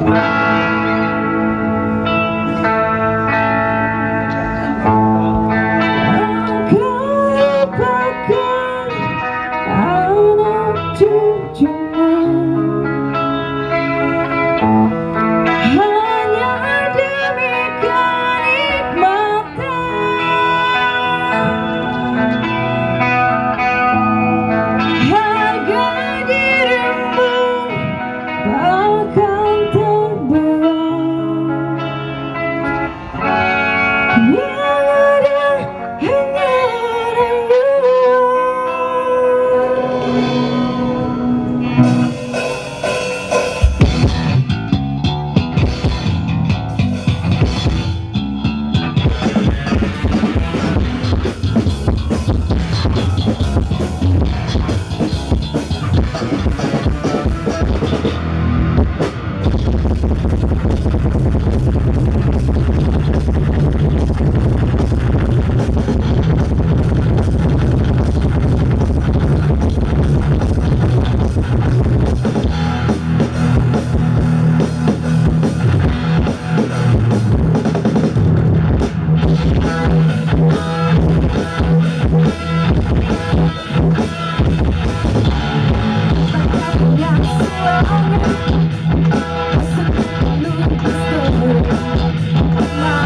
Back I'll not know, you? Yeah.